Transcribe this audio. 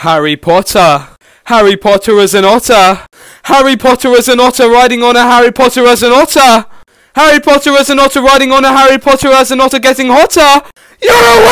Harry Potter. Harry Potter is an otter. Harry Potter is an otter riding on a Harry Potter as an otter. Harry Potter as an otter riding on a Harry Potter as an otter getting hotter. You're a waste.